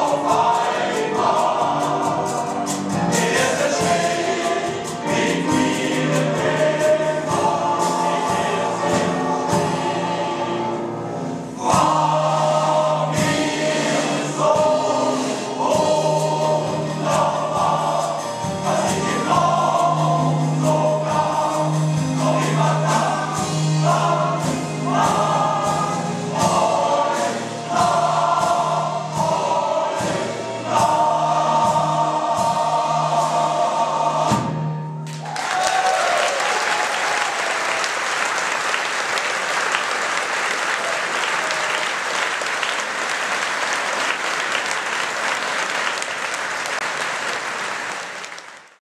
Oh.